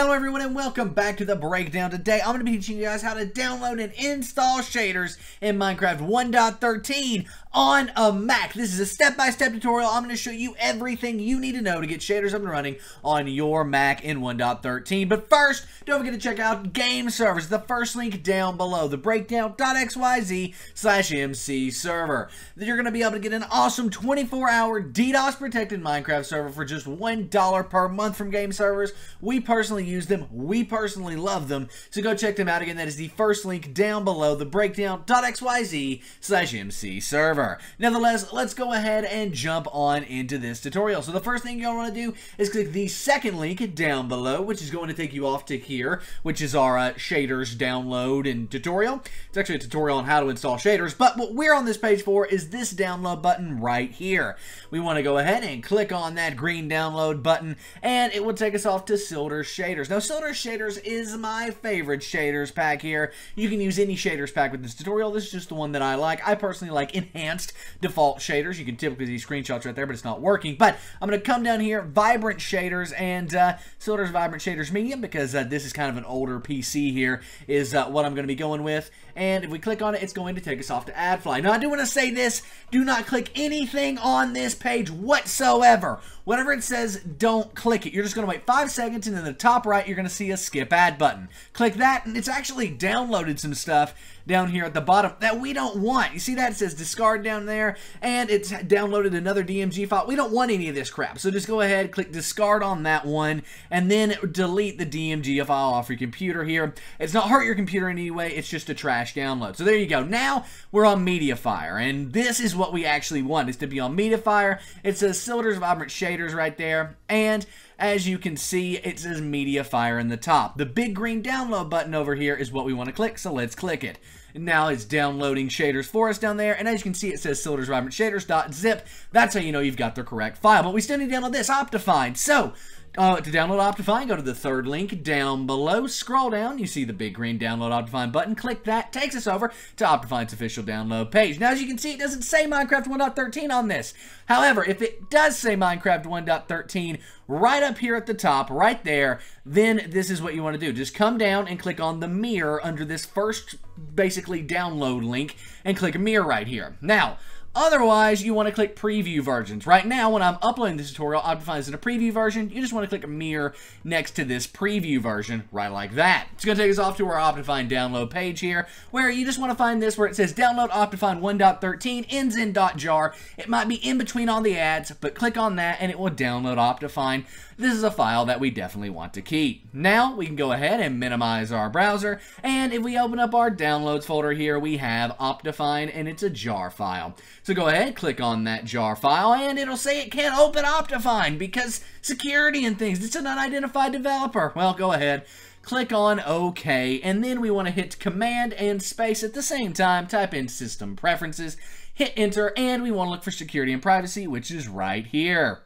Hello everyone and welcome back to the breakdown. Today I'm going to be teaching you guys how to download and install shaders in Minecraft 1.13 on a Mac. This is a step-by-step -step tutorial. I'm going to show you everything you need to know to get shaders up and running on your Mac in 1.13. But first, don't forget to check out game servers. The first link down below, the breakdown.xyz slash MC server. You're going to be able to get an awesome 24-hour DDoS protected Minecraft server for just $1 per month from game servers. We personally use them. We personally love them. So go check them out again. That is the first link down below, the breakdown.xyz slash MC server. Nevertheless, let's go ahead and jump on into this tutorial. So the first thing you'll want to do is click the second link down below, which is going to take you off to here, which is our uh, shaders download and tutorial. It's actually a tutorial on how to install shaders, but what we're on this page for is this download button right here. We want to go ahead and click on that green download button, and it will take us off to Sildur Shaders shaders. Now, Sildur Shaders is my favorite shaders pack here. You can use any shaders pack with this tutorial. This is just the one that I like. I personally like enhanced default shaders. You can typically see screenshots right there, but it's not working. But I'm going to come down here, Vibrant Shaders, and uh, Vibrant Shaders Medium, because uh, this is kind of an older PC here, is uh, what I'm going to be going with. And if we click on it, it's going to take us off to AdFly. Now, I do want to say this. Do not click anything on this page whatsoever. Whatever it says, don't click it. You're just going to wait five seconds, and in the top right, you're going to see a skip ad button. Click that, and it's actually downloaded some stuff down here at the bottom that we don't want. You see that? It says discard down there, and it's downloaded another DMG file. We don't want any of this crap. So just go ahead, click discard on that one, and then delete the DMG file off your computer here. It's not hurt your computer in any way. It's just a trash download. So there you go. Now we're on Mediafire, and this is what we actually want, is to be on Mediafire. It says Sildur's Vibrant Shaders right there, and as you can see, it says Mediafire in the top. The big green download button over here is what we want to click, so let's click it. Now it's downloading shaders for us down there, and as you can see, it says Sildur's Vibrant Shaders.zip. That's how you know you've got the correct file. But we still need to download this Optifine. So uh, to download Optifine, go to the third link down below. Scroll down, you see the big green download Optifine button. Click that, takes us over to Optifine's official download page. Now, as you can see, it doesn't say Minecraft 1.13 on this. However, if it does say Minecraft 1.13 right up here at the top, right there, then this is what you want to do. Just come down and click on the mirror under this first, basically, download link, and click mirror right here. Now, Otherwise, you want to click preview versions. Right now, when I'm uploading this tutorial, Optifine is in a preview version. You just want to click mirror next to this preview version, right like that. It's going to take us off to our Optifine download page here, where you just want to find this where it says download Optifine 1.13 ends in .jar. It might be in between all the ads, but click on that and it will download Optifine. This is a file that we definitely want to keep. Now, we can go ahead and minimize our browser, and if we open up our downloads folder here, we have Optifine, and it's a jar file. So go ahead, click on that jar file, and it'll say it can't open Optifine because security and things. It's an unidentified developer. Well, go ahead click on OK, and then we want to hit Command and Space at the same time, type in System Preferences, hit Enter, and we want to look for Security and Privacy, which is right here.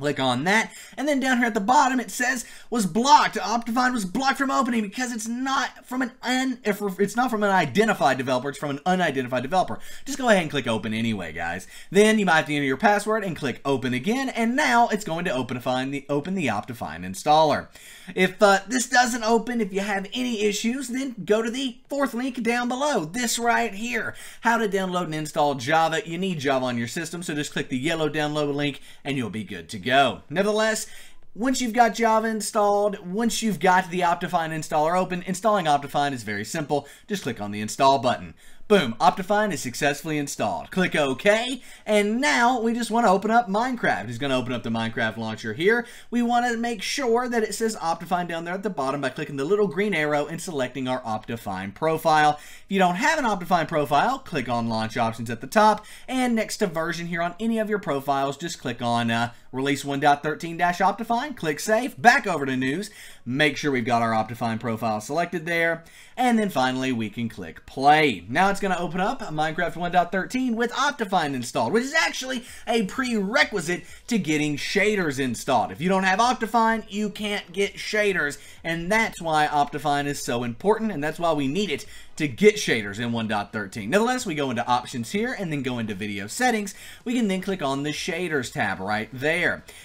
Click on that, and then down here at the bottom it says was blocked. Optifine was blocked from opening because it's not from an un, if it's not from an identified developer, it's from an unidentified developer. Just go ahead and click open anyway, guys. Then you might have to enter your password and click open again, and now it's going to open the open the Optifine installer. If uh, this doesn't open, if you have any issues, then go to the fourth link down below. This right here, how to download and install Java. You need Java on your system, so just click the yellow download link, and you'll be good to go go. Nevertheless, once you've got Java installed, once you've got the Optifine installer open, installing Optifine is very simple. Just click on the install button. Boom, Optifine is successfully installed. Click OK, and now we just want to open up Minecraft. It's going to open up the Minecraft launcher here. We want to make sure that it says Optifine down there at the bottom by clicking the little green arrow and selecting our Optifine profile. If you don't have an Optifine profile, click on Launch Options at the top, and next to Version here on any of your profiles, just click on uh, Release 1.13-Optifine, click Save, back over to News, make sure we've got our Optifine profile selected there, and then finally we can click Play. Now it's going to open up Minecraft 1.13 with Optifine installed, which is actually a prerequisite to getting shaders installed. If you don't have Optifine, you can't get shaders, and that's why Optifine is so important, and that's why we need it to get shaders in 1.13. Nevertheless, we go into options here and then go into video settings. We can then click on the shaders tab right there.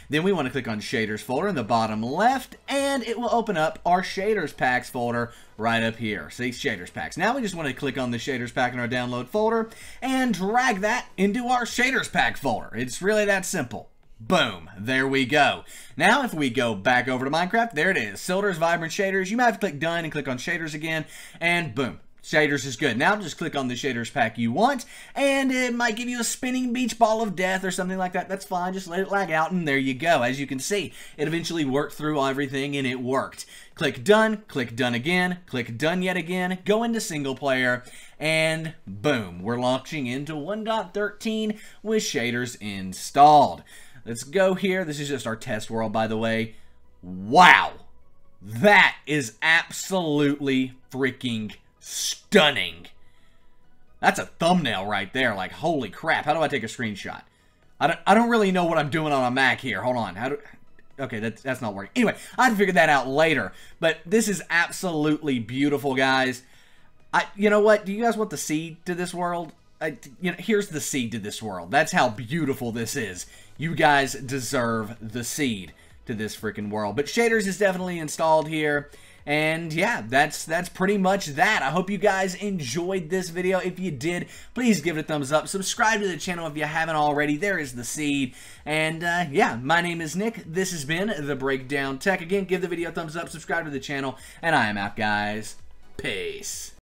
Then we want to click on shaders folder in the bottom left and it will open up our shaders packs folder right up here. See, shaders packs. Now we just want to click on the shaders pack in our download folder and drag that into our shaders pack folder. It's really that simple. Boom, there we go. Now if we go back over to Minecraft, there it is, Sildur's Vibrant Shaders. You might have to click done and click on shaders again, and boom, Shaders is good. Now just click on the shaders pack you want, and it might give you a spinning beach ball of death or something like that. That's fine. Just let it lag out, and there you go. As you can see, it eventually worked through everything, and it worked. Click done, click done again, click done yet again, go into single player, and boom, we're launching into 1.13 with shaders installed. Let's go here. This is just our test world, by the way. Wow. That is absolutely freaking stunning. That's a thumbnail right there. Like, holy crap. How do I take a screenshot? I don't, I don't really know what I'm doing on a Mac here. Hold on. How do... Okay, that's, that's not working. Anyway, I'd figure that out later. But this is absolutely beautiful, guys. I, you know what? Do you guys want the seed to this world? I, you know, here's the seed to this world. That's how beautiful this is. You guys deserve the seed to this freaking world. But shaders is definitely installed here. And yeah, that's that's pretty much that. I hope you guys enjoyed this video. If you did, please give it a thumbs up. Subscribe to the channel if you haven't already. There is the seed. And uh, yeah, my name is Nick. This has been The Breakdown Tech. Again, give the video a thumbs up, subscribe to the channel, and I am out, guys. Peace.